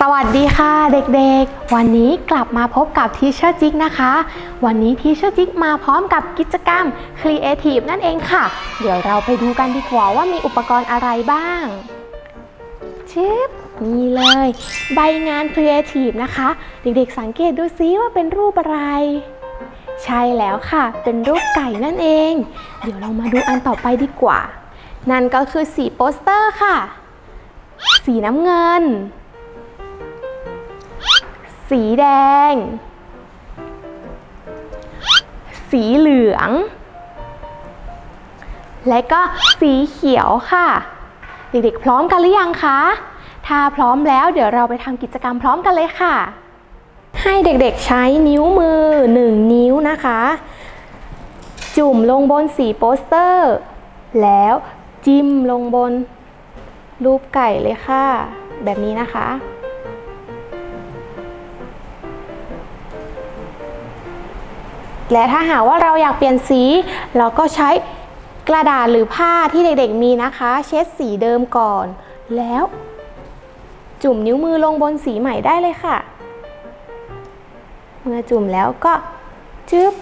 สวัสดีค่ะเด็กๆ วันนี้กลับมาพบกับ teacher จิกนะคะ วันนี้ teacher จิกมาพร้อมกับกิจกรรม Creative นั่นเองค่ะ เดี๋ยวเราไปดูกันดีกว่าว่ามีอุปกรณ์อะไรบ้างชิปนี่เลย ใบงาน Creative นะคะ เด็กๆสังเกตดูซิว่าเป็นรูปอะไร ใช่แล้วค่ะ เป็นรูปไก่นั่นเอง เดี๋ยวเรามาดูอันต่อไปดีกว่า นั่นก็คือสีโปสเตอร์ค่ะ สีน้ำเงิน สีแดง สีเหลือง และก็สีเขียวค่ะ เด็กๆ พร้อมกันหรือยังคะ ถ้าพร้อมแล้วเดี๋ยวเราไปทำกิจกรรมพร้อมกันเลยค่ะ ให้เด็กๆใช้นิ้วมือ 1 นิ้วนะคะ จุ่มลงบนสีโปสเตอร์ แล้วจิ้มลงบนรูปไก่เลยค่ะ แบบนี้นะคะ และถ้าหากว่าเราอยากเปลี่ยนสี เราก็ใช้กระดาษหรือผ้าที่เด็กๆมีนะคะ เช็ดสีเดิมก่อน แล้ว จุ่มนิ้วมือลงบนสีใหม่ได้เลยค่ะ เมื่อจุ่มแล้วก็จึ๊บ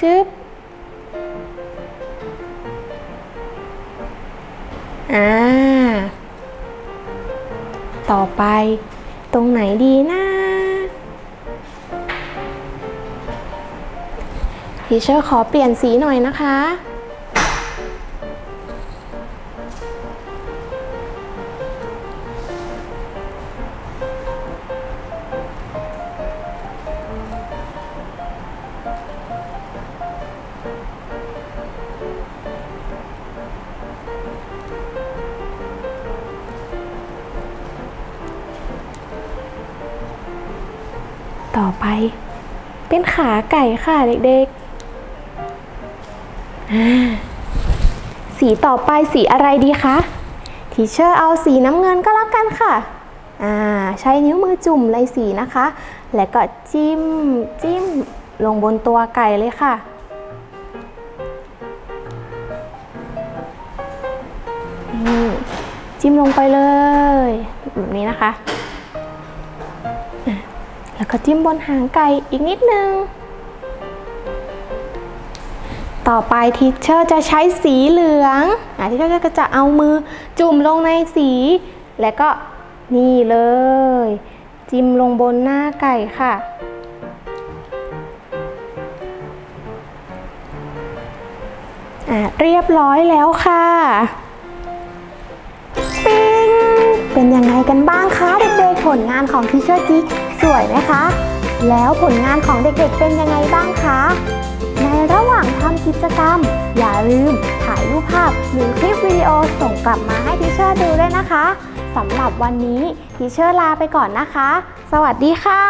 จึ๊บอ่า ต่อไปตรงไหนดีนะ ทีเชอร์ขอเปลี่ยนสีหน่อยนะคะ ต่อไปเป็นขาไก่ค่ะเด็กๆ สีต่อไปสีอะไรดีคะทีเชอร์เอาสีน้ำเงินก็แล้วกันค่ะใช้นิ้วมือจุ่มเลยสีนะคะ แล้วก็จิ้มจิ้มลงบนตัวไก่เลยค่ะ จิ้มลงไปเลยแบบนี้นะคะ แล้วก็จิ้มบนหางไก่อีกนิดนึง ต่อไป teacher จะใช้สีเหลืองอะ teacher ก็จะเอามือจุ่มลงในสี แล้วก็นี่เลย จิ้มลงบนหน้าไก่ค่ะ อะ เรียบร้อยแล้วค่ะปิงเป็นยังไงกันบ้างคะเด็กๆ ผลงานของ teacher จิกสวยไหมคะ แล้วผลงานของเด็กๆเป็นยังไงบ้างคะ กิจกรรม อย่าลืมถ่ายรูปภาพหรือคลิปวิดีโอส่งกลับมาให้ teacher ดูด้วยนะคะสำหรับวันนี้ teacher ลาไปก่อนนะคะ สวัสดีค่ะ